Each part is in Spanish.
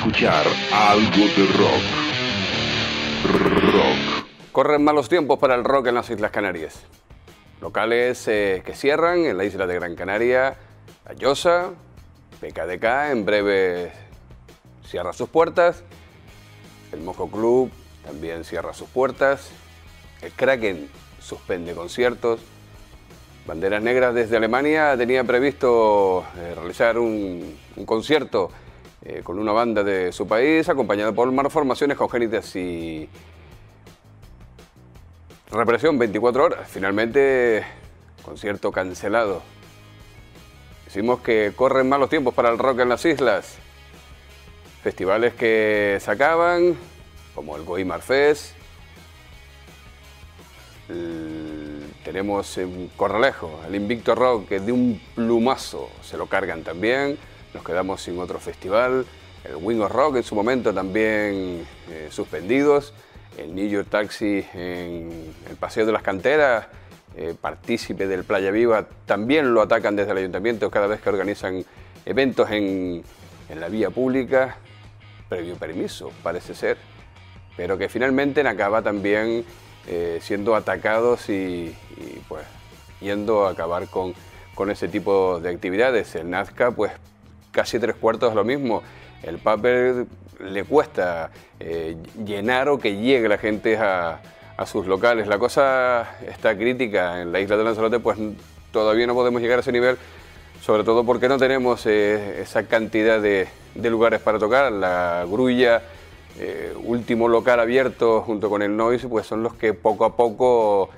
escuchar algo de rock. Rock. Corren malos tiempos para el rock en las Islas Canarias. Locales eh, que cierran en la isla de Gran Canaria, La Llosa, PKDK en breve cierra sus puertas, el Mojo Club también cierra sus puertas, el Kraken suspende conciertos, Banderas Negras desde Alemania tenía previsto eh, realizar un concierto eh, con una banda de su país, acompañada por malformaciones congénitas y represión 24 horas. Finalmente, concierto cancelado. Decimos que corren malos tiempos para el rock en las islas. Festivales que se acaban, como el Goimar Fest. Tenemos en Corralejo, el Invicto Rock, que de un plumazo se lo cargan también. Nos quedamos sin otro festival. El Wing of Rock en su momento también eh, suspendidos. El New York Taxi en el Paseo de las Canteras, eh, partícipe del Playa Viva, también lo atacan desde el ayuntamiento cada vez que organizan eventos en, en la vía pública, previo permiso, parece ser pero que finalmente acaba también eh, siendo atacados y, y, pues yendo a acabar con, con ese tipo de actividades. El Nazca, pues casi tres cuartos es lo mismo. El Paper le cuesta eh, llenar o que llegue la gente a, sus locales. La cosa está crítica en la isla de Lanzarote, pues todavía no podemos llegar a ese nivel, sobre todo porque no tenemos eh, esa cantidad de, lugares para tocar. La grulla eh, último local abierto junto con el Noise, pues son los que poco a poco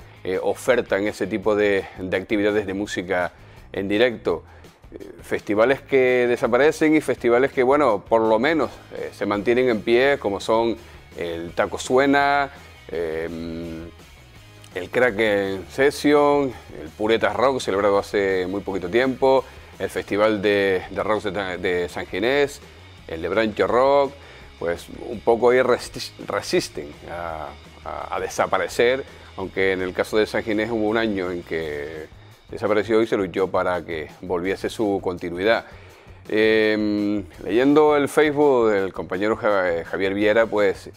ofertan ese tipo de, de actividades de música en directo. Festivales que desaparecen y festivales que, bueno, por lo menos eh, se mantienen en pie, como son el Taco Suena, eh, el Kraken Session, el Puretas Rock, celebrado hace muy poquito tiempo, el Festival de, de Rock de, San Ginés, el de Brancho Rock, pues un poco ahí resisten a- a desaparecer, aunque en el caso de San Ginés hubo un año en que desapareció y se luchó para que volviese su continuidad. Eh, leyendo el Facebook del compañero Ja- Javier Viera, pues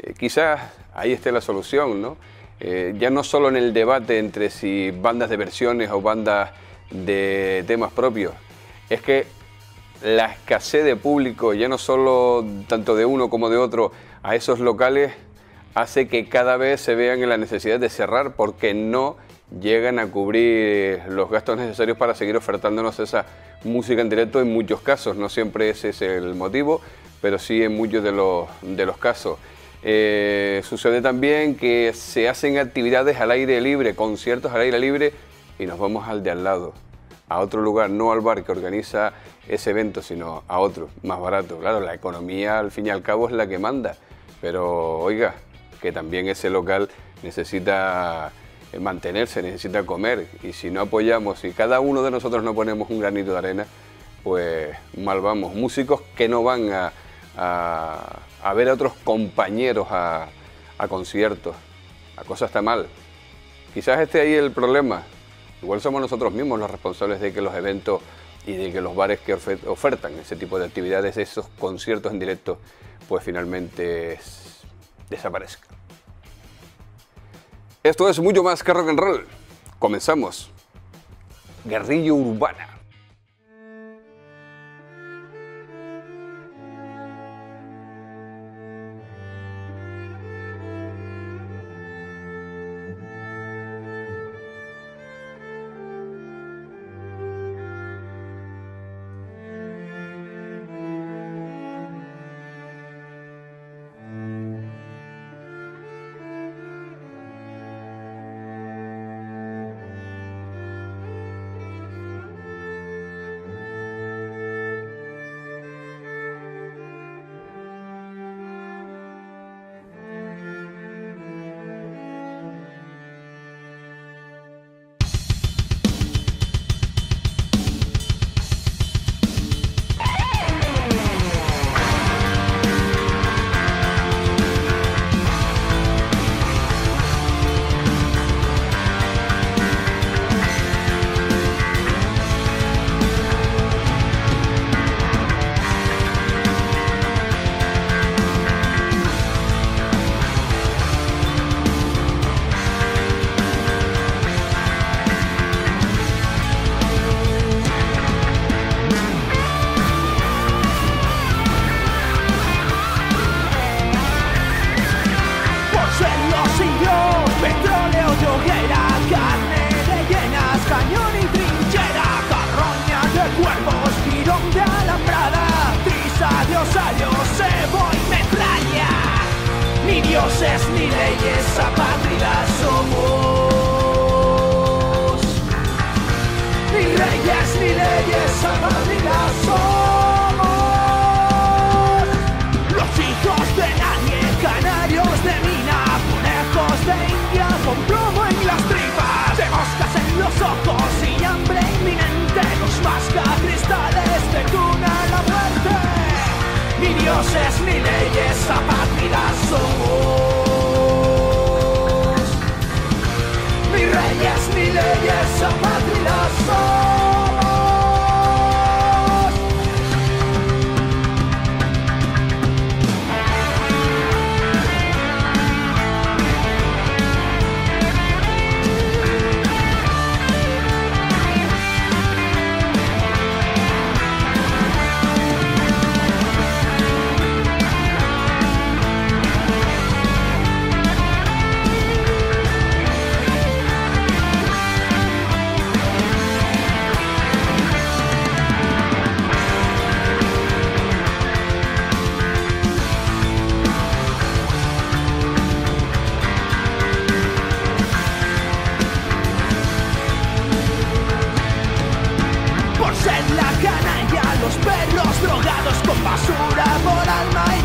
eh, quizás ahí esté la solución, ¿no? Eh, ya no solo en el debate entre si bandas de versiones o bandas de temas propios, es que la escasez de público, ya no solo tanto de uno como de otro, a esos locales, hace que cada vez se vean en la necesidad de cerrar porque no llegan a cubrir los gastos necesarios para seguir ofertándonos esa música en directo en muchos casos. No siempre ese es el motivo, pero sí en muchos de los, de los casos. Eh, sucede también que se hacen actividades al aire libre, conciertos al aire libre, y nos vamos al de al lado, a otro lugar, no al bar que organiza ese evento, sino a otro, más barato. Claro, la economía al fin y al cabo es la que manda, pero oiga, que también ese local necesita mantenerse, necesita comer, y si no apoyamos, si cada uno de nosotros no ponemos un granito de arena, pues mal vamos. Músicos que no van a, a- ver a otros compañeros a, a conciertos. La cosa está mal. Quizás esté ahí el problema. Igual somos nosotros mismos los responsables de que los eventos y de que los bares que ofe- ofertan ese tipo de actividades, esos conciertos en directo, pues finalmente desaparezcan. Esto es mucho más que rock and roll. Comenzamos. Guerrilla urbana. Dioses ni leyes apátridas somos. Ni reyes ni leyes apátridas somos. Los hijos de nadie, canarios de mina, conejos de India con plomo en las tripas, de moscas en los ojos y hambre inminente, los masca cristales de cuna la muerte. Ni dioses ni leyes apátridas somos. Mis reyes, mis leyes son patrimonio. Basura por alma y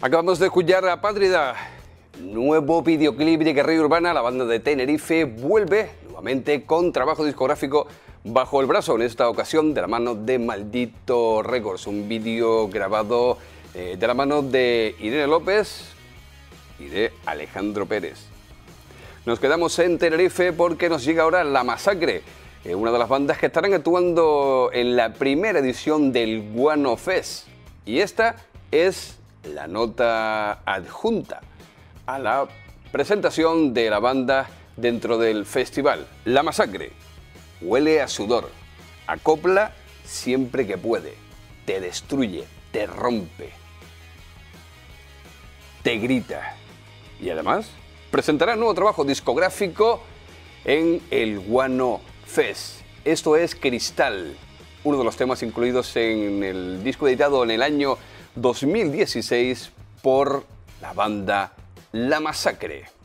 Acabamos de escuchar a Pátrida. Nuevo videoclip de Guerrilla Urbana, la banda de Tenerife vuelve nuevamente con trabajo discográfico bajo el brazo, en esta ocasión de la mano de Maldito Records, un vídeo grabado eh, de la mano de Irene López y de Alejandro Pérez. Nos quedamos en Tenerife porque nos llega ahora La Masacre, eh, una de las bandas que estarán actuando en la primera edición del Guano Fest. Y esta es la nota adjunta a la presentación de la banda dentro del festival. La Masacre huele a sudor, acopla siempre que puede, te destruye, te rompe, te grita. Y además presentará nuevo trabajo discográfico en el Guano Fest. Esto es Cristal, uno de los temas incluidos en el disco editado en el año 2016 por la banda La Masacre.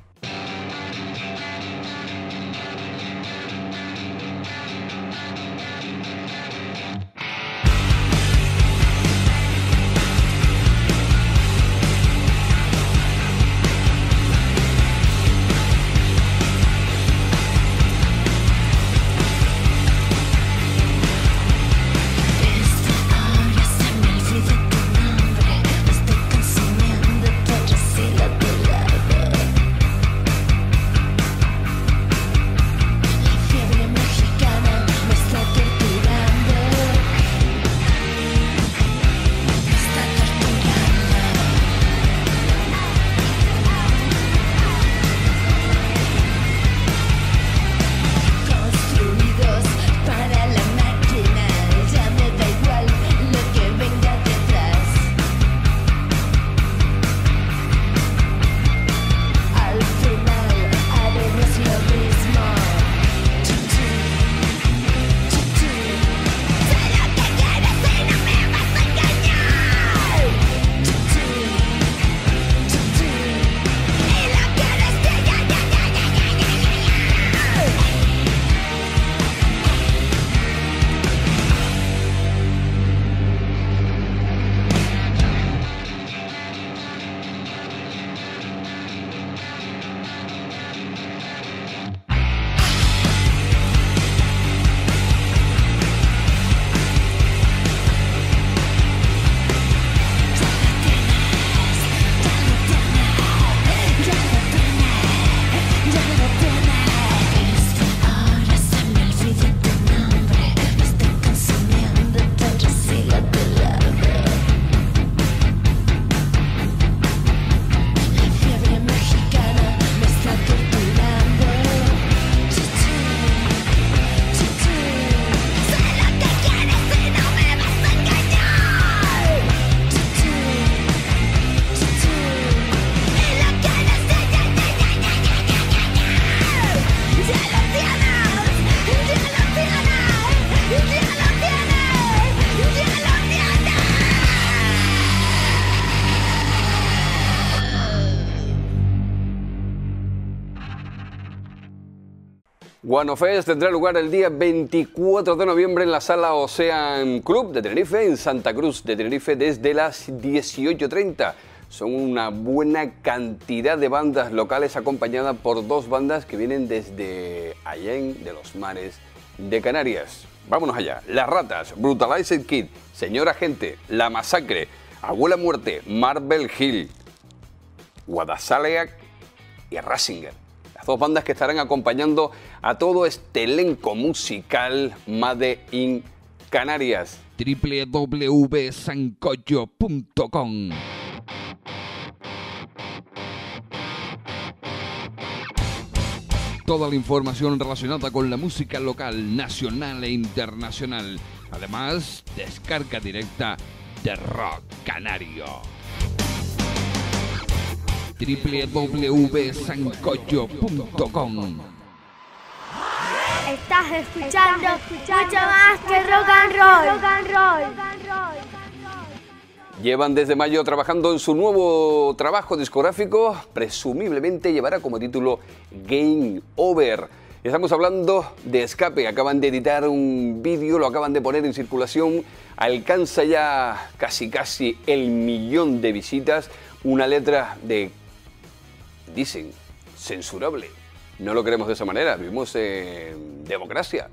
Tendrá lugar el día 24 de noviembre en la sala Ocean Club de Tenerife, en Santa Cruz de Tenerife, desde las 18.30. Son una buena cantidad de bandas locales acompañadas por dos bandas que vienen desde Allén de los Mares de Canarias. Vámonos allá. Las Ratas, Brutalized Kid, Señora Gente, La Masacre, Abuela Muerte, Marvel Hill, Guadasaleac y Rasinger. Dos bandas que estarán acompañando a todo este elenco musical Made in Canarias. www.sancocho.com Toda la información relacionada con la música local, nacional e internacional. Además, descarga directa de Rock Canario. www.sancocho.com Estás escuchando, mucho más que rock and roll. Rock and roll. Llevan desde mayo trabajando en su nuevo trabajo discográfico, presumiblemente llevará como título Game Over. Estamos hablando de Escape, acaban de editar un vídeo, lo acaban de poner en circulación, alcanza ya casi casi el millón de visitas, una letra de, dicen, censurable. No lo queremos de esa manera, vivimos en democracia.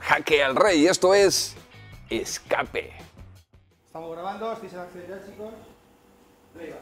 Jaque al rey, esto es Escape. Estamos grabando, estoy en acelerar, chicos. Play,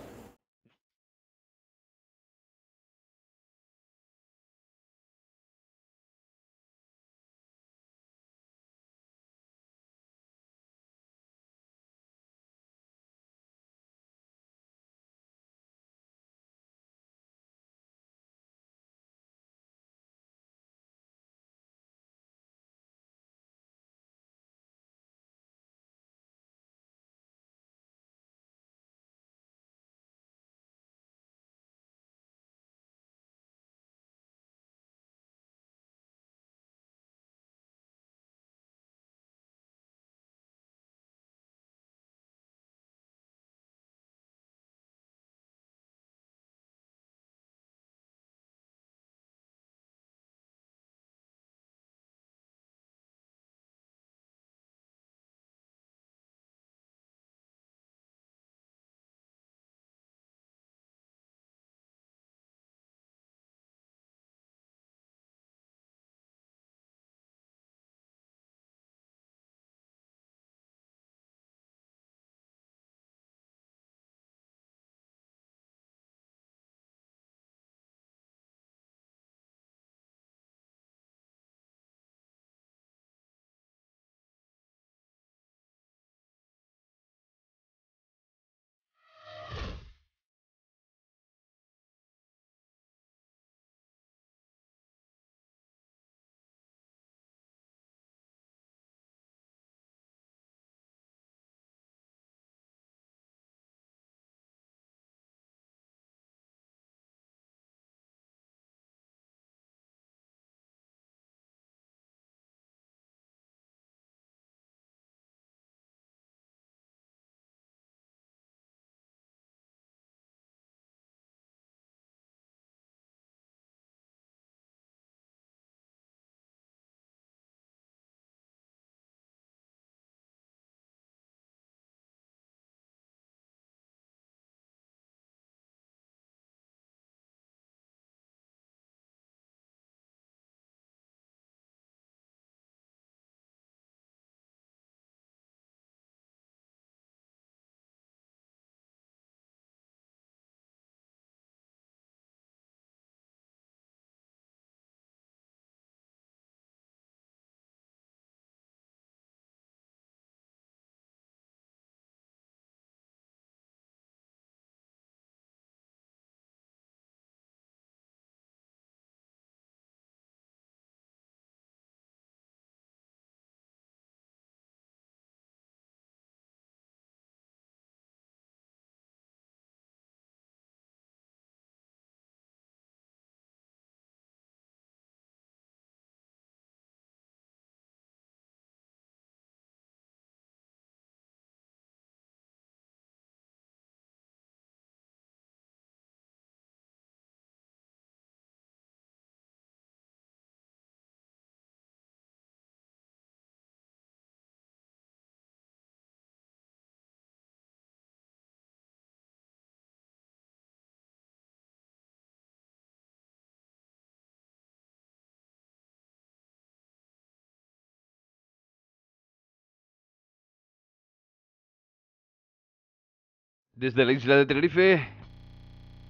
Desde la isla de Tenerife,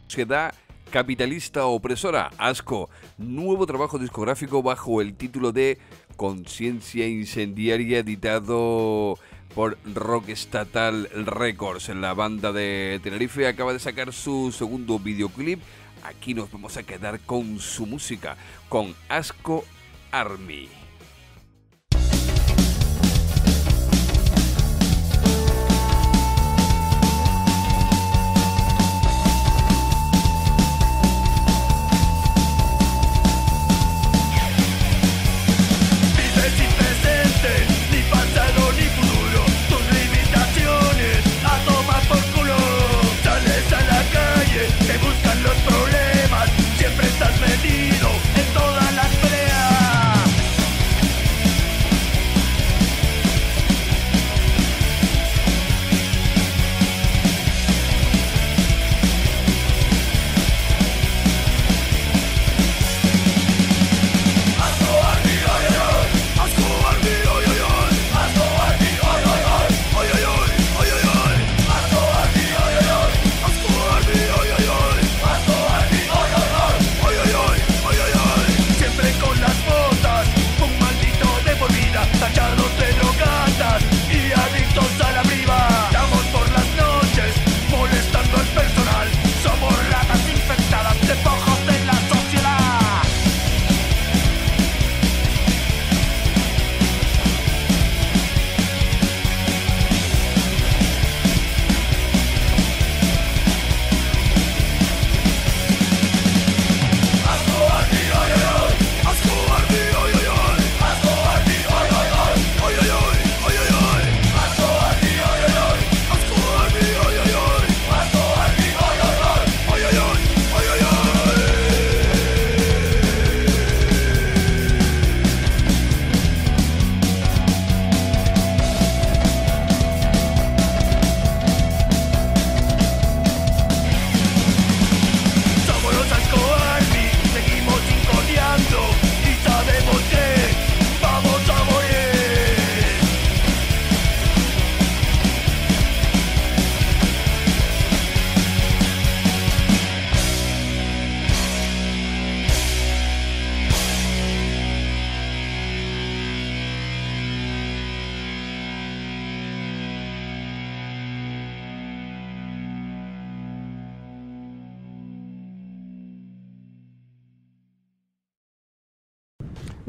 sociedad capitalista opresora, Asco, nuevo trabajo discográfico bajo el título de Conciencia Incendiaria, editado por Rock Estatal Records. La banda de Tenerife acaba de sacar su segundo videoclip. Aquí nos vamos a quedar con su música, con Asco Army.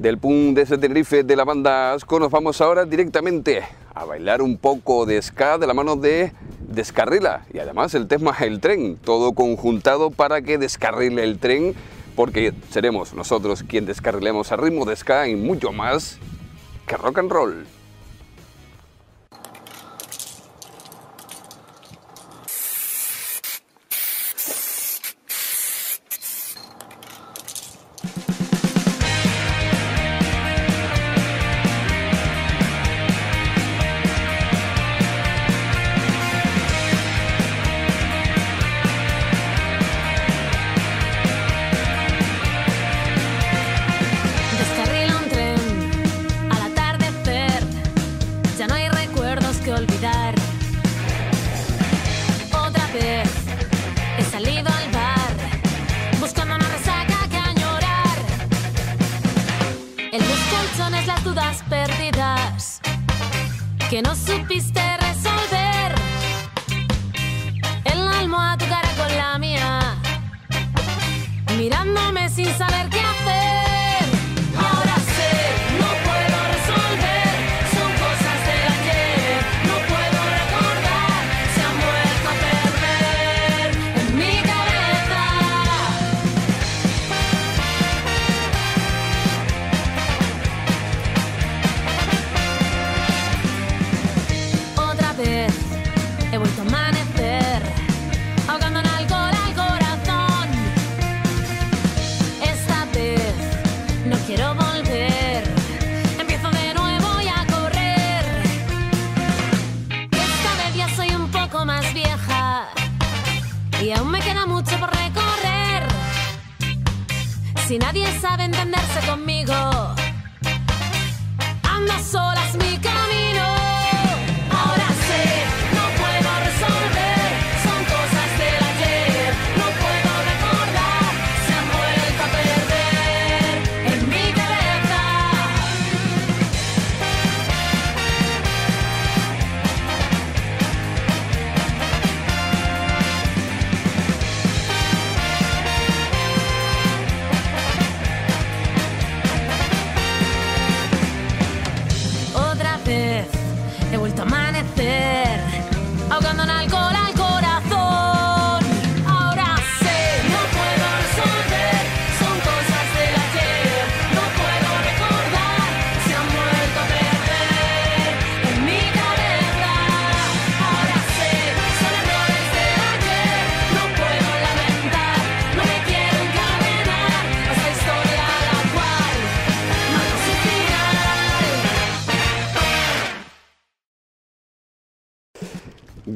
Del punk de ese Tenerife de la banda Asco nos vamos ahora directamente a bailar un poco de ska de la mano de Descarrila y además el tema El Tren, todo conjuntado para que descarrile el tren porque seremos nosotros quien descarrilemos a ritmo de ska y mucho más que rock and roll.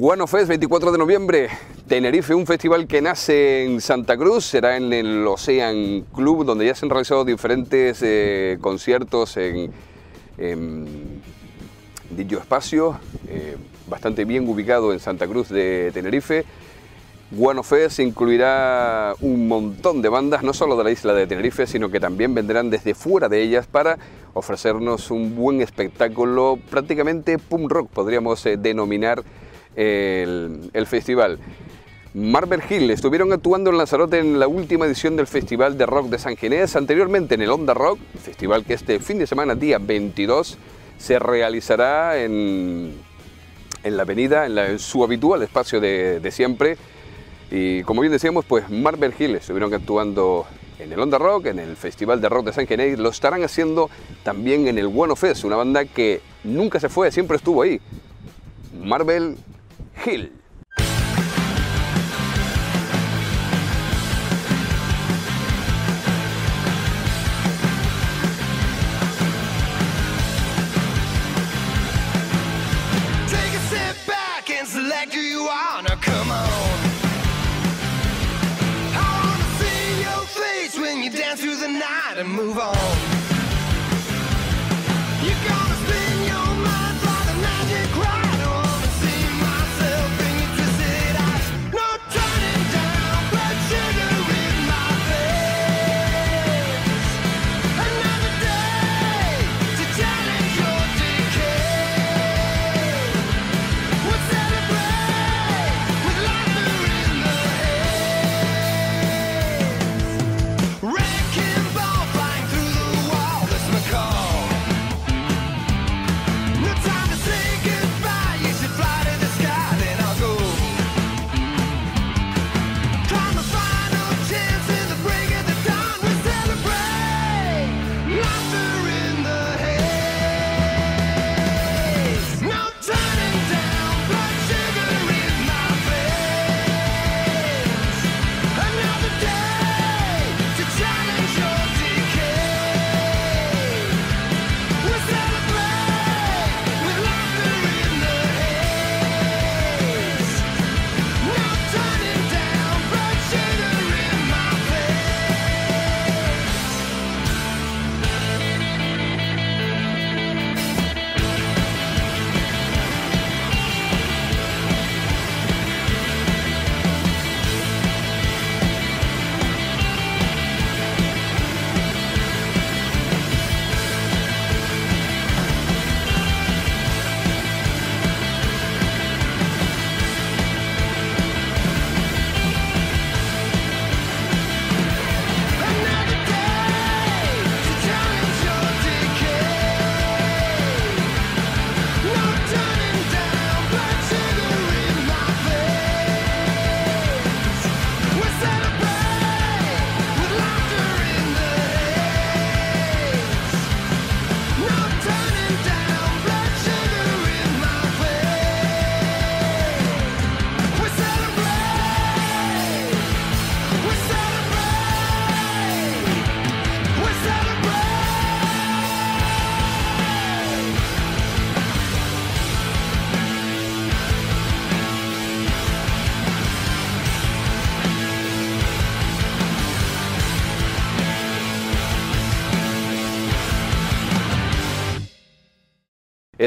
Guano Fest, 24 de noviembre, Tenerife, un festival que nace en Santa Cruz, será en el Ocean Club, donde ya se han realizado diferentes eh, conciertos en, dicho espacio, eh, bastante bien ubicado en Santa Cruz de Tenerife. Guano Fest incluirá un montón de bandas, no solo de la isla de Tenerife, sino que también vendrán desde fuera de ellas para ofrecernos un buen espectáculo, prácticamente punk rock, podríamos eh, denominar el, el festival. Marvel Hill estuvieron actuando en Lanzarote en la última edición del Festival de Rock de San Ginés, anteriormente en el Onda Rock, festival que este fin de semana, día 22, se realizará en, en la avenida, en, la- en su habitual espacio de, de siempre. Y como bien decíamos, pues Marvel Hill estuvieron actuando en el Onda Rock, en el Festival de Rock de San Ginés, lo estarán haciendo también en el Bueno Fest, una banda que nunca se fue, siempre estuvo ahí. Marvel Hill.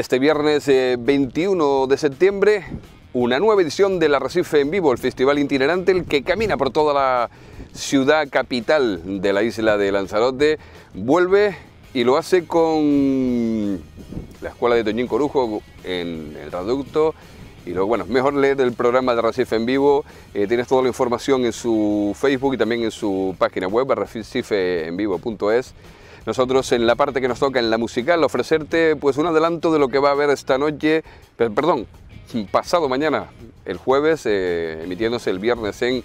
Este viernes eh, 21 de septiembre, una nueva edición del Arrecife en Vivo, el festival itinerante, el que camina por toda la ciudad capital de la isla de Lanzarote, vuelve y lo hace con la Escuela de Toñín Corujo en el Reducto. Y luego, bueno, mejor leer el programa de Arrecife en Vivo. eh, tienes toda la información en su Facebook y también en su página web, arrecifeenvivo.es. Nosotros en la parte que nos toca en la musical ofrecerte pues un adelanto de lo que va a haber esta noche, per- perdón, pasado mañana, el jueves, eh, emitiéndose el viernes en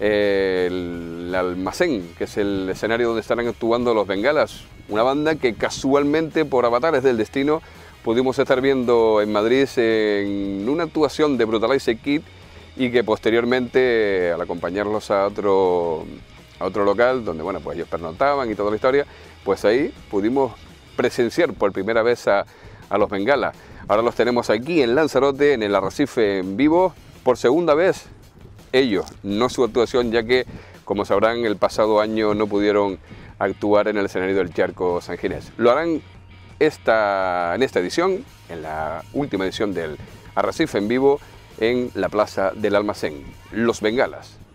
eh, el almacén, que es el escenario donde estarán actuando los Bengalas, una banda que casualmente por avatares del destino pudimos estar viendo en Madrid en una actuación de Brutalize Kid y que posteriormente al acompañarlos a otro a otro local donde bueno pues ellos pernoctaban y toda la historia pues ahí pudimos presenciar por primera vez a, a los Bengala. Ahora los tenemos aquí en Lanzarote, en el Arrecife en vivo, por segunda vez. Ellos, no su actuación, ya que, como sabrán, el pasado año no pudieron actuar en el escenario del Charco San Ginés. Lo harán esta, en esta edición, en la última edición del Arrecife en vivo, en la Plaza del Almacén. Los Bengalas.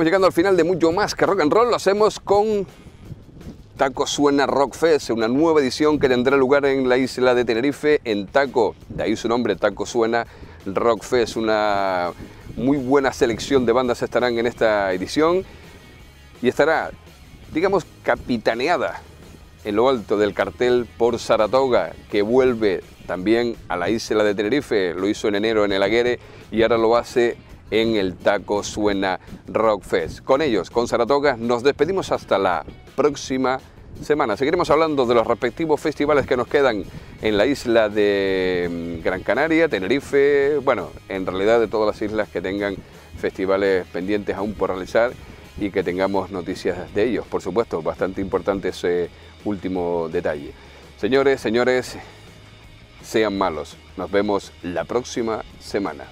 Estamos llegando al final de mucho más que rock and roll. Lo hacemos con Taco Suena Rock Fest, una nueva edición que tendrá lugar en la isla de Tenerife, en Taco. De ahí su nombre, Taco Suena Rock Fest. Una muy buena selección de bandas estarán en esta edición y estará, digamos, capitaneada en lo alto del cartel por Saratoga, que vuelve también a la isla de Tenerife. Lo hizo en enero en el Aguere y ahora lo hace en el Taco Suena Rock Fest. Con ellos, con Saratoga, nos despedimos hasta la próxima semana. Seguiremos hablando de los respectivos festivales que nos quedan en la isla de mm, Gran Canaria, Tenerife, bueno, en realidad de todas las islas que tengan festivales pendientes aún por realizar y que tengamos noticias de ellos. Por supuesto, bastante importante ese último detalle. Señores, señores, sean malos. Nos vemos la próxima semana.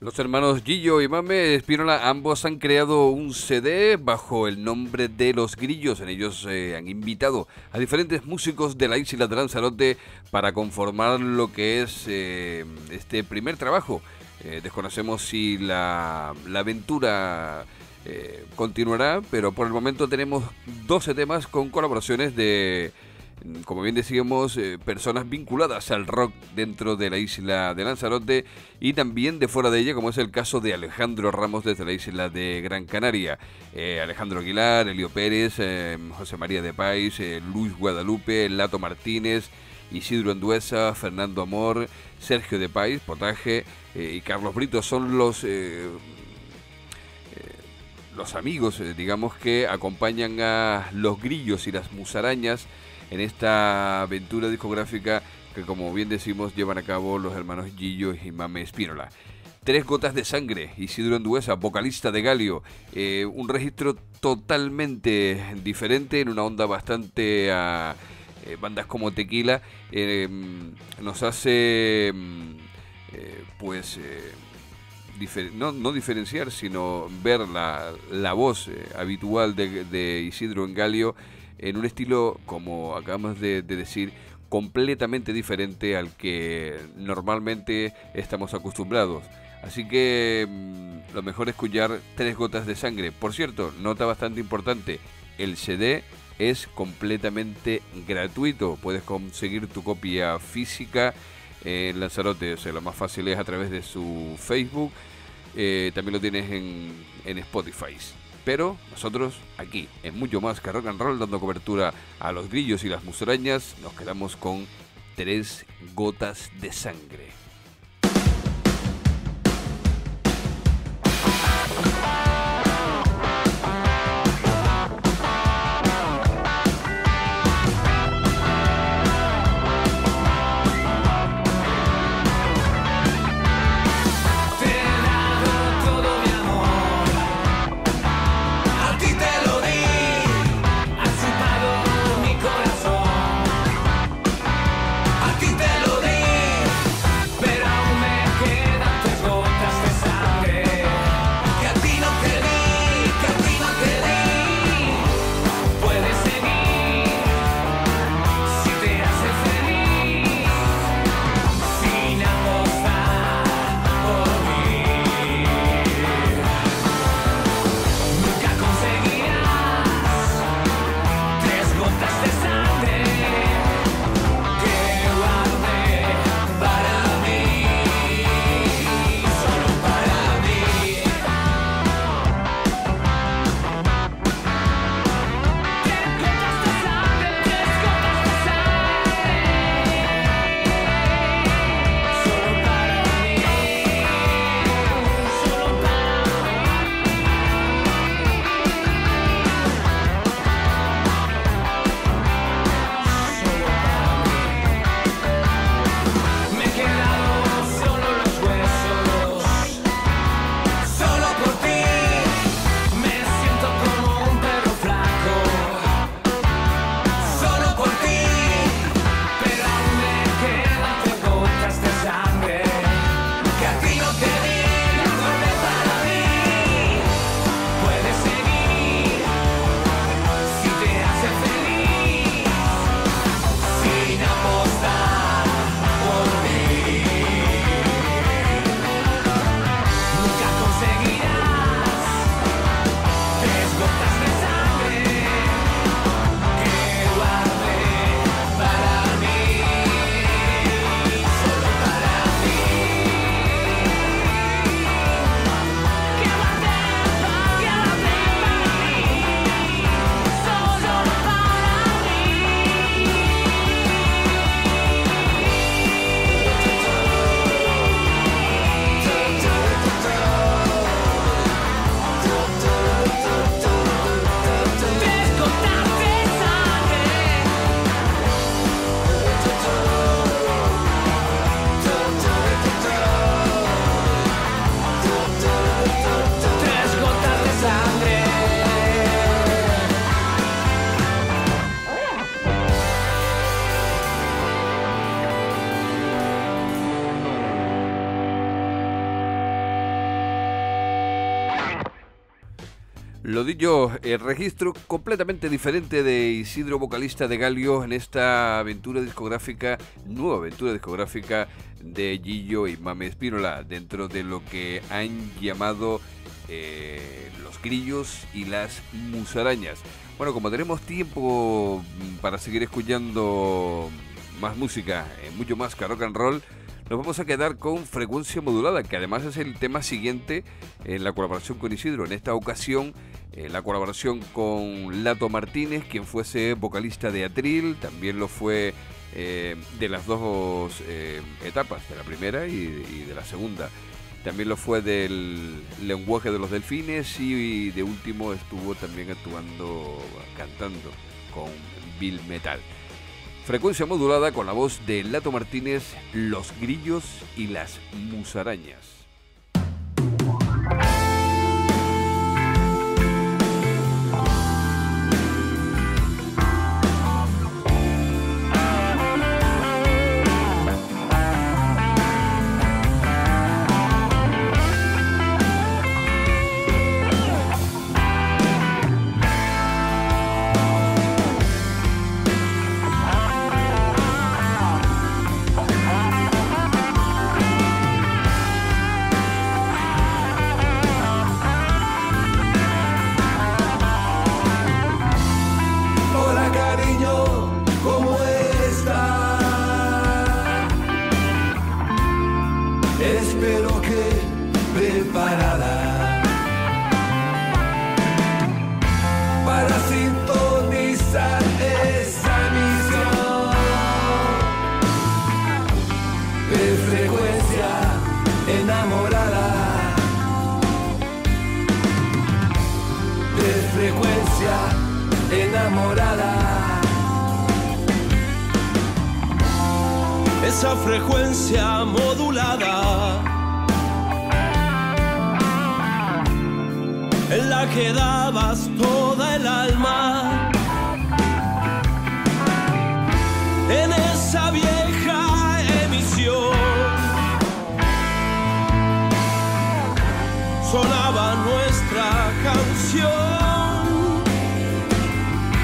Los hermanos Gillo y Mame Espínola ambos han creado un CD bajo el nombre de Los Grillos. En ellos eh, han invitado a diferentes músicos de la isla de Lanzarote para conformar lo que es eh, este primer trabajo. Eh, desconocemos si la, la aventura continuará, pero por el momento tenemos 12 temas con colaboraciones de, como bien decíamos, eh, personas vinculadas al rock dentro de la isla de Lanzarote y también de fuera de ella, como es el caso de Alejandro Ramos desde la isla de Gran Canaria. Eh, Alejandro Aguilar, Elio Pérez, eh, José María de Pais, Luis Guadalupe, Lato Martínez, Isidro Anduesa, Fernando Amor, Sergio de Pais, Potaje y Carlos Brito son los los amigos, digamos, que acompañan a los grillos y las musarañas en esta aventura discográfica que, como bien decimos, llevan a cabo los hermanos Gillo y Mame Espínola. Tres gotas de sangre, Isidro Anduesa, vocalista de Galio, eh, un registro totalmente diferente en una onda bastante a eh, bandas como Tequila, eh, nos hace mm, pues no, no diferenciar, sino ver la, la voz habitual de, de Isidro en Galio en un estilo, como acabamos de, de decir, completamente diferente al que normalmente estamos acostumbrados. Así que mm, lo mejor es escuchar tres gotas de sangre. Por cierto, nota bastante importante, el CD es completamente gratuito. Puedes conseguir tu copia física en Lanzarote. O sea, lo más fácil es a través de su Facebook. Eh, también lo tienes en, en Spotify. Pero nosotros aquí, en mucho más que rock and roll, dando cobertura a los grillos y las musarañas, nos quedamos con tres gotas de sangre. Lo dicho, el registro completamente diferente de Isidro, vocalista de Galio, en esta aventura discográfica, nueva aventura discográfica de Gillo y Mame Espínola, dentro de lo que han llamado eh, Los Grillos y las Musarañas. Bueno, como tenemos tiempo mm, para seguir escuchando más música, eh, mucho más que rock and roll, nos vamos a quedar con frecuencia modulada, que además es el tema siguiente en la colaboración con Isidro. En esta ocasión, eh, la colaboración con Lato Martínez, quien fuese vocalista de Atril, también lo fue eh, de las dos eh, etapas, de la primera y, y de la segunda. También lo fue del lenguaje de los delfines y de último estuvo también actuando, cantando con Bill Metal. Frecuencia modulada con la voz de Lato Martínez, Los Grillos y las Musarañas.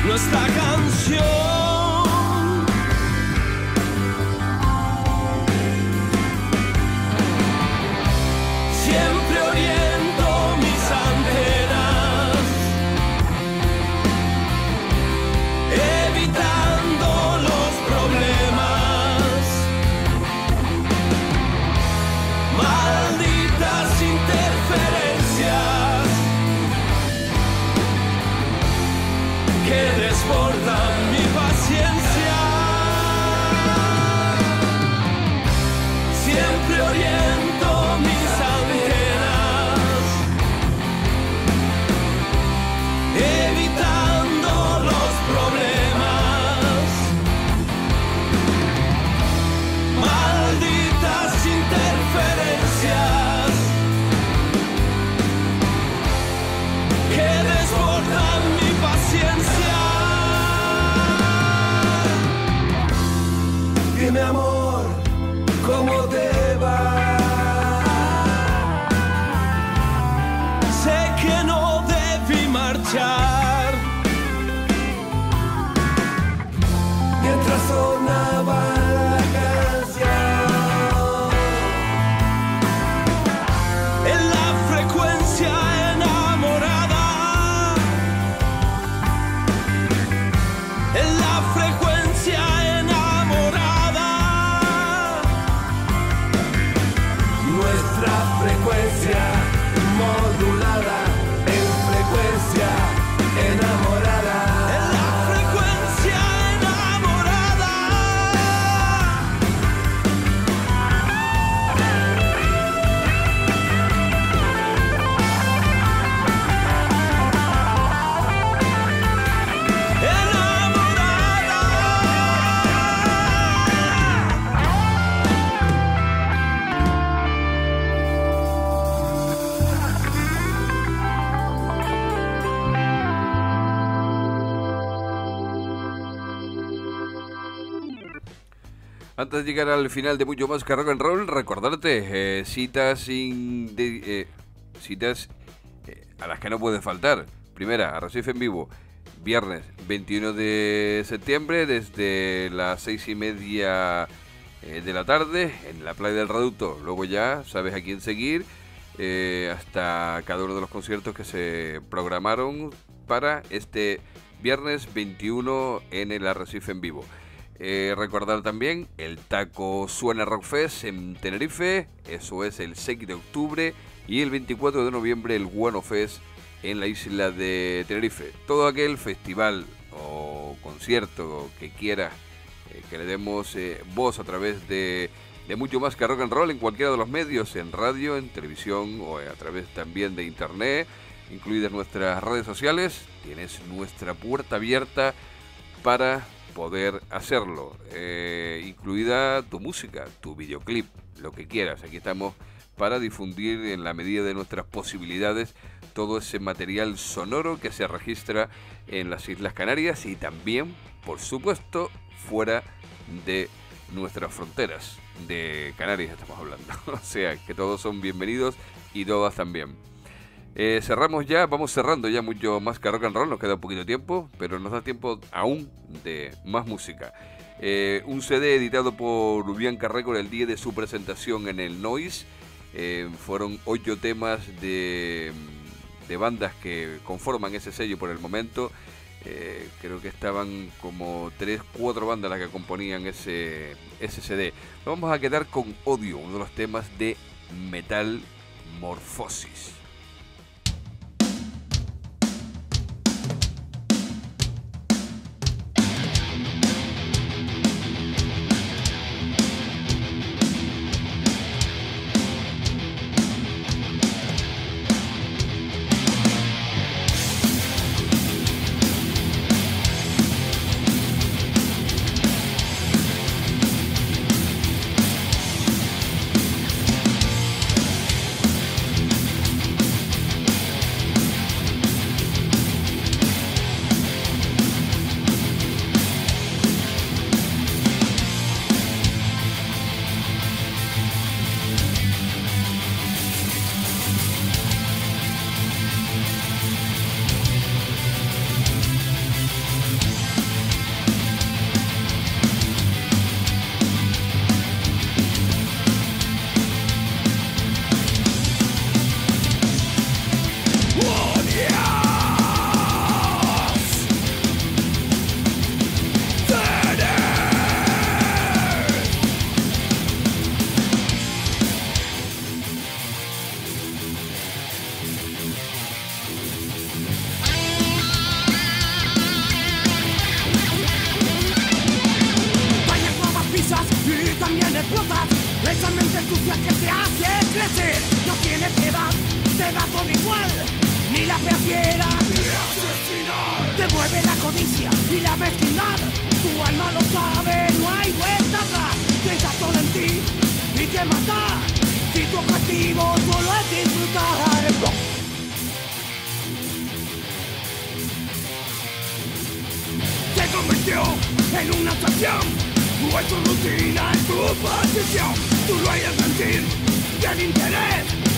Nuestra canción Llegar al final de mucho más que rock roll, recordarte eh, citas sin de- eh, citas eh, a las que no puede faltar. Primera, Arrecife en vivo, viernes 21 de septiembre, desde las seis y media de la tarde, en la playa del Reducto. Luego ya sabes a quién seguir, hasta cada uno de los conciertos que se programaron para este viernes 21 en el Arrecife en vivo. Eh, recordar también el Taco Suena Rock Fest en Tenerife, eso es el 6 de octubre, y el 24 de noviembre el Guano Fest en la isla de Tenerife. Todo aquel festival o concierto que quiera eh, que le demos eh, voz a través de, de mucho más que rock and roll en cualquiera de los medios, en radio, en televisión o a través también de internet, incluidas nuestras redes sociales, tienes nuestra puerta abierta para poder hacerlo, eh, incluida tu música, tu videoclip, lo que quieras. Aquí estamos para difundir en la medida de nuestras posibilidades todo ese material sonoro que se registra en las Islas Canarias y también, por supuesto, fuera de nuestras fronteras. De Canarias estamos hablando. o sea, que todos son bienvenidos y todas también. Eh, cerramos ya, vamos cerrando ya mucho más que rock and roll, nos queda un poquito tiempo, pero nos da tiempo aún de más música. Eh, un CD editado por Bianca Record el día de su presentación en el Noise. Eh, fueron ocho temas de, de, bandas que conforman ese sello por el momento. Creo que estaban como tres, cuatro bandas las que componían ese, ese CD. Vamos a quedar con Odio, uno de los temas de Metal ni la prefiera ni asesinar. Te mueve la codicia y la vecindad, tu alma lo sabe, no hay vuelta atrás. Piensa solo en ti y te mata, si tu objetivo solo es disfrutar. se convirtió en una atracción Vuestra rutina es tu posición Tú lo hay de sentir del interés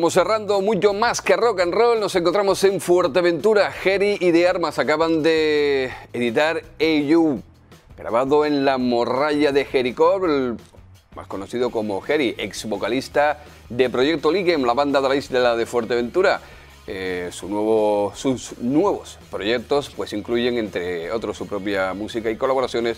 Vamos cerrando mucho más que rock and roll. Nos encontramos en Fuerteventura. Jerry y de Armas acaban de editar AU, grabado en la morralla de Jericó, más conocido como Jerry, ex vocalista de Proyecto Liquem, la banda de la isla de Fuerteventura. Eh, su nuevo- sus nuevos proyectos pues incluyen entre otros su propia música y colaboraciones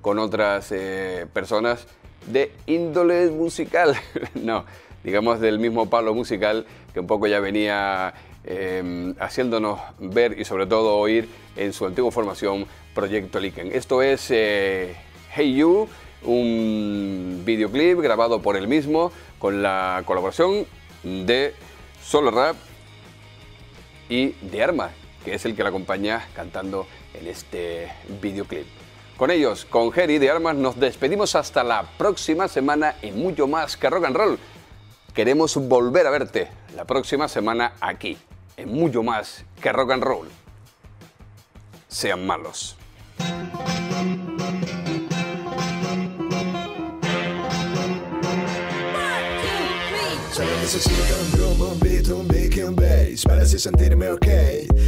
con otras eh, personas de índole musical, no, digamos del mismo palo musical que un poco ya venía eh, haciéndonos ver y sobre todo oír en su antigua formación Proyecto Liken. Esto es eh, Hey You, un videoclip grabado por él mismo con la colaboración de Solo Rap y de Arma, que es el que la acompaña cantando en este videoclip. Con ellos, con Jerry de Armas, nos despedimos hasta la próxima semana y mucho más que rock and roll. Queremos volver a verte la próxima semana aquí, en mucho más que rock and roll. Sean malos. Un un un Para así sentirme ok.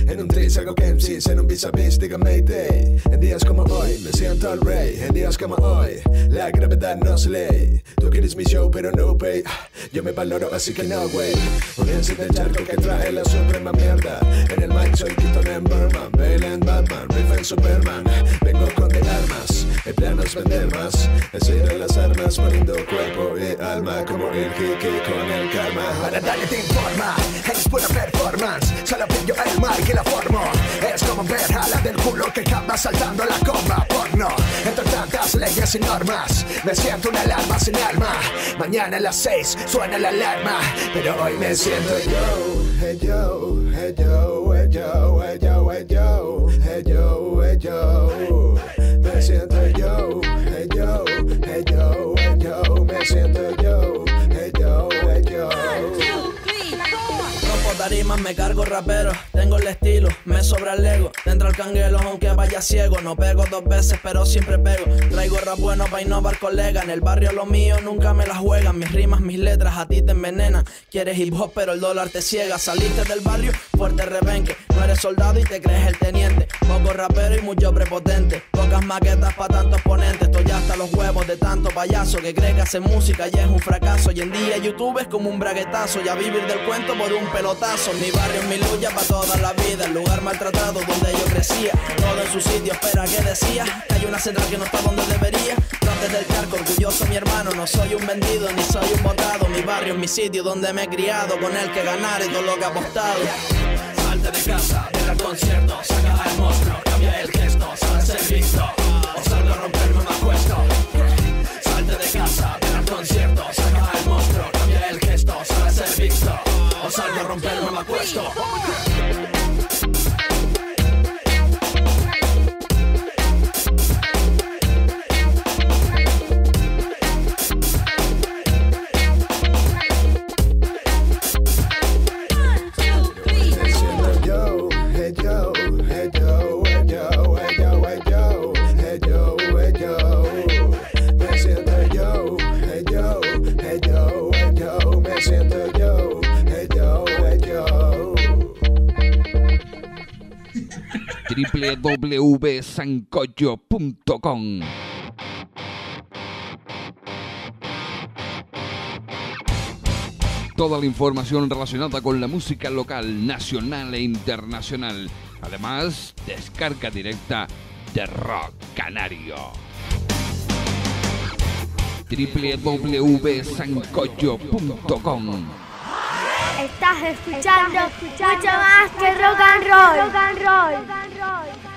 En un tris hago MCs, en un vis a vis digo Mayday En días como hoy me siento el rey. En días como hoy la gravedad no se lee. Tú quieres mi show pero no pay Yo me valoro así que no way Unirse del charco que trae la suprema mierda. En el mic soy Tito Nemberman Bale and Batman, Riff and Superman. Vengo con de armas El plan es vender más a las armas poniendo cuerpo y alma Como el Kiki con el karma. Para darle te informa, es pura performance. Solo pillo el mic y la formo. Es como ver a la del culo que acaba saltando la comba porno Entre tantas leyes y normas. Me siento una alarma sin alma. Mañana a las seis suena la alarma Pero hoy me siento yo. Hey yo, hey yo, hey yo, hey yo, hey yo, hey yo, hey yo. Siento yo, hey yo, hey yo, hey yo, me siento yo, Tarimas, me cargo rapero, tengo el estilo, me sobra el ego. Dentro al canguelo, aunque vaya ciego, no pego dos veces, pero siempre pego. Traigo rap bueno para innovar, colega. En el barrio lo mío nunca me la juegan. Mis rimas, mis letras a ti te envenenan. Quieres hip hop, pero el dólar te ciega. Saliste del barrio, fuerte rebenque. No eres soldado y te crees el teniente. Poco rapero y mucho prepotente. Pocas maquetas para tantos ponentes. Estoy hasta los huevos de tanto payaso que cree que hace música y es un fracaso. Hoy en día YouTube es como un braguetazo. Ya vivir del cuento por un pelotazo. Mi barrio es mi lucha para toda la vida. El lugar maltratado donde yo crecía. Todo en su sitio, espera que decía. Hay una central que no está donde debería. Antes del charco, orgulloso mi hermano. No soy un vendido ni soy un botado. Mi barrio es mi sitio donde me he criado. Con el que ganar y todo lo que he apostado. Salte de casa, ven al concierto, saca al monstruo, cambia el gesto, sal ser visto, o salgo a romperme me acuesto. www.sancocho.com Toda la información relacionada con la música local, nacional e internacional. Además, descarga directa de Rock Canario. www.sancocho.com Estás escuchando, Estás escuchando mucho más que rock and roll. Rock and roll. Rock and roll.